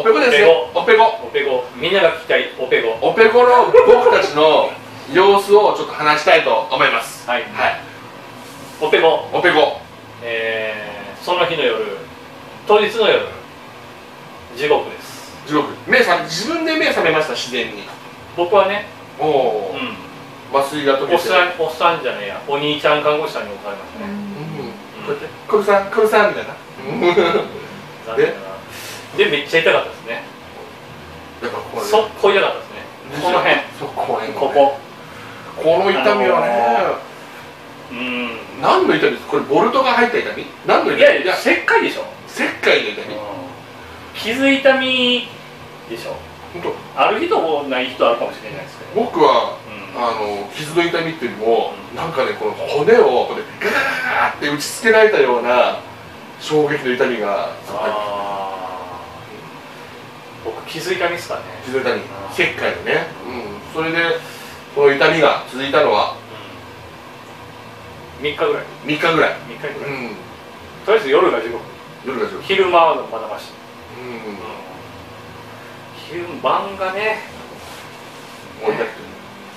オペコですよオペコオペゴ。みんなが聞きたいオペゴ。オペコの僕たちの様子をちょっと話したいと思います。はい。はい。オペゴ。オペコえー、その日の夜。当日の夜。地獄です。地獄。目覚め自分で目覚めました自然に。僕はね。おおう、ん。麻酔が解おけってさんおっさんじゃねえや。お兄ちゃん看護師さんに起こされましたね、うん。こうやって「コルさんコルさん」みたいな。うん。や っ残念ながらでめっちゃ痛かったですね。ぱこれ速攻痛かったですね。この辺。こここ。この痛みはね、うん。何の痛みです？これボルトが入った痛み？何の痛み？いやいや切開でしょ、切開の痛み。傷痛みでしょ。本当。ある人もない人あるかもしれないですけど、僕はうん。あの傷の痛みっていうよりも、うん。なんかねこの骨をこれガガガガーって打ちつけられたような衝撃の痛みがあー僕傷痛みですかね、傷の痛みん切開のね、うん、それでこの痛みが続いたのは？うん、3日ぐらい。3日ぐらい、3日ぐらい、うん、とりあえず夜が地獄。夜がちょっと昼間はまだまし、うん。昼晩がねもう痛くて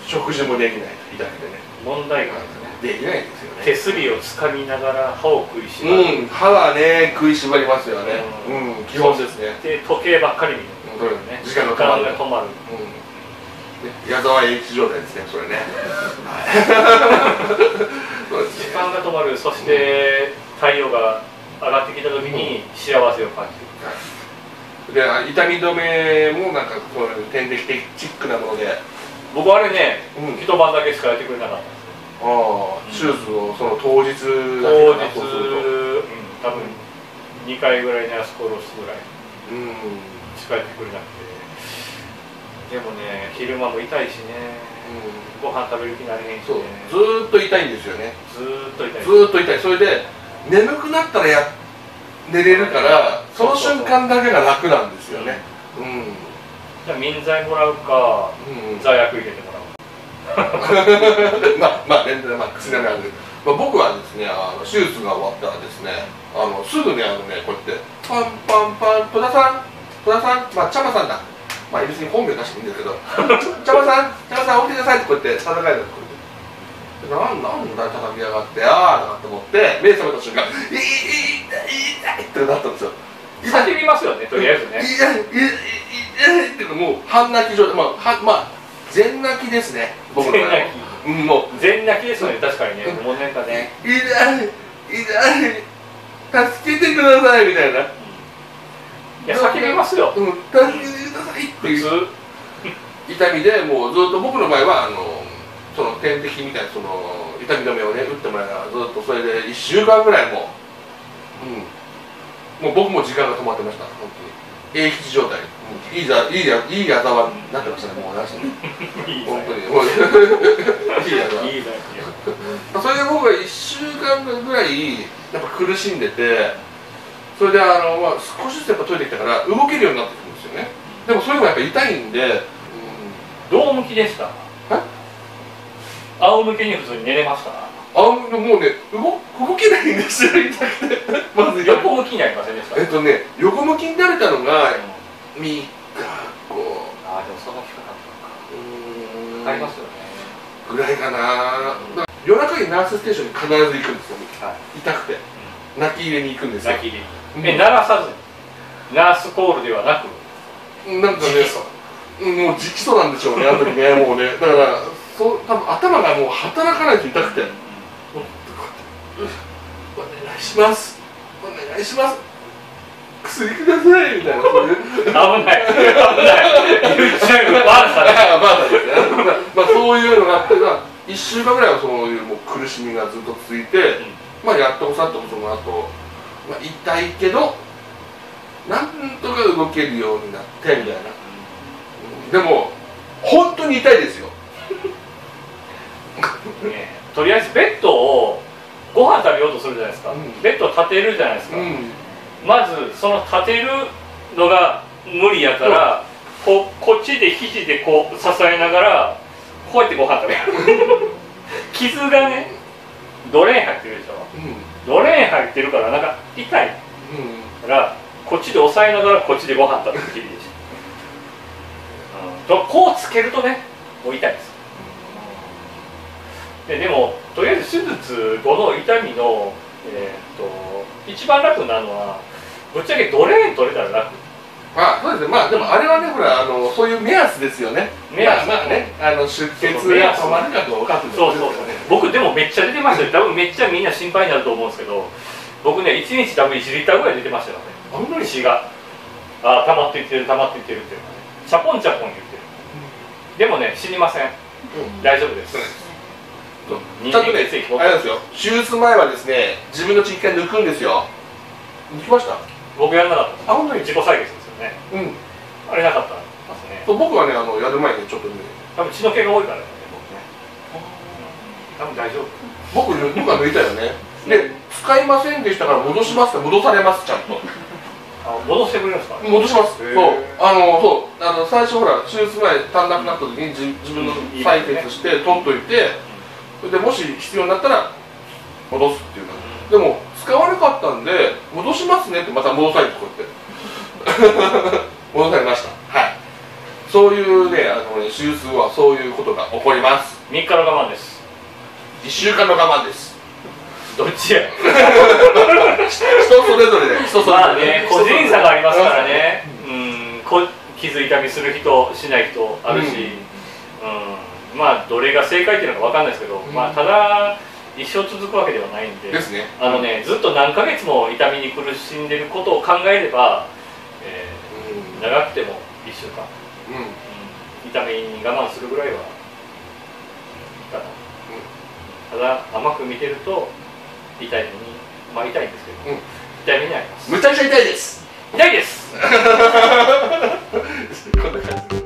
食事もできない痛くてね。問題があるんできないんですよね。手すりをつかみながら歯を食いしばる、うん、歯はね食いしばりますよね。ううん、基本ですね。で時計ばっかり見るうん。ね時間が止まる。時間が止まる。うん。ね矢沢永吉状態ですねそれね。そうですね時間が止まる。そして太陽が上がってきた時に幸せを感じる、であ痛み止めもなんかそういう点滴的チックなもので。あ僕あれね、うん。一晩だけしかやってくれなかったんですあ手術をその当日だけ当日、かなそうん、多分2回ぐらいのアスコロスぐらい。うんしかやってくれなくて。でもね昼間も痛いしね。ご飯食べる気になれへんしそうねずーっと痛いんですよね。ずーっと痛い。ずーっと痛い。それで眠くなったらや寝れるからその瞬間だけが楽なんですよね。うん。じゃあ民剤もらうかうん座薬入れてもらう。まあまあ全然まあ薬なんで、まあ、僕はですねあの手術が終わったらですねあのすぐねあのねこうやってパンパンパン戸田さん戸田さんまあ茶葉さんだ。まあ別に本名出してもいいんですけど。茶葉さん茶葉さん起きてくださいってこうやって叩かれてなんなんだ叩きやがって。ああと思って目覚めた瞬間「痛い痛い痛い」ってなったんですよ。叫びますよねとりあえずね。痛い痛い痛いってもう半泣き状態まあはまあ全泣きですね僕の場合は全泣うんもう全泣きですよね確かにねもうなんかね痛い痛い助けてくださいみたいないや叫びますよ。うん。助けてくださいって普いう通。痛みでもうずっと僕の場合はあのその点滴みたいなその痛み止めをね打ってもらいながらずっとそれで1週間ぐらいもう、うん、もう僕も時間が止まってました。本当に。永吉状態、うん、いいざいいやいい矢沢になってましたね。もう話して。い い本当に。もう いい矢沢。いいねそれで僕は1週間ぐらいやっぱ苦しんでてそれであの、まあ、少しずつやっぱトイレ行ったから動けるようになってくるんですよね。でもそれでもやっぱ痛いんで、どう向きでした仰向けに普通に寝れましたあもうね動動けないんですよ痛くて。まず横向きになりませんでした？えっとね横向きになれたのが3日こああでもその期間だったううーん。かかりますよね。ぐらいかな。だから夜中にナースステーションに必ず行くんですよはい。痛くて泣き入れに行くんですよ。泣き入れうんえ鳴らさずに？ナースコールではなく？なんかねもう直訴なんでしょうね、あの時ね、もうね、だから、そう多分頭がもう働かないと痛くて、お願いします、お願いします、薬くださいみたいな、危ない。危ない。言っちゃう悪さねあまあですね、まあそういうのがあって、まあ、1週間ぐらいはそういうもう苦しみがずっと続いて、まあやっとさっとその後、まあ痛いけど、なんとか動けるようになってみたいな。でも本当に痛いですよ。ねとりあえずベッドをご飯食べようとするじゃないですか、うん。ベッドを立てるじゃないですか、ん。まずその立てるのが無理やから、ここっちで肘でこう支えながらこうやってご飯食べる。傷がねドレーン入ってるでしょ？うん。ドレーン入ってるからなんか痛い。うん。からこっちで押さえながらこっちでご飯食べる日々でした、うん、とこうつけるとねもう痛いです。ででもとりあえず手術後の痛みの、えー、と一番楽なのはぶっちゃけドレーン取れたら楽。まあそうですね。まあでもあれはねほらあのそういう目安ですよね。目安まあまあね。あの出血が止まるかどうかっていそうそうことですよね僕でもめっちゃ出てましたよ。多分めっちゃみんな心配になると思うんですけど僕ね1日多分1リッターぐらい出てましたよね。本当に血が。ああ溜まっていってる溜まっていってるっていうのがね。チャポンチャポン言ってる。でもね死にません。大丈夫です。そう人ちゃんとね間血液持ってあれですよ。手術前はですね自分の血一回抜くんですよ。抜きました？僕やんなかったあ本当に？自己採血ですよね。うん。あれなかったですね。そう僕はねあのやる前にちょっとね多分血の気が多いからね多分大丈夫。僕僕は抜いたよね。で使いませんでしたから戻しますか？戻されますちゃんと。あ戻してくれるんですか？戻します。そう。あのそう。あの最初ほら手術前足んなくなった時に自自分の採血して取っといてそれでもし必要になったら戻すっていうかでも使わなかったんで戻しますねってまた戻されてこうやって。戻されました。はい。そういうねあのね手術後はそういうことが起こります。3日の我慢です1週間の我慢です。どっちや？人それぞれで人それぞれまあね個人差がありますからね。うんこ傷痛みする人しない人あるし、うん。まあどれが正解っていうのかわかんないですけど、ん。まあただ一生続くわけではないんで。ですね。あのねずっと何ヶ月も痛みに苦しんでることを考えれば、えうー長くても1週間、んうん。うん。痛みに我慢するぐらいはいいかな、ただ甘く見てると痛いのにまあ痛いんですけど、うん。痛みになります。むちゃくちゃ痛いです。痛いです。こんな感じ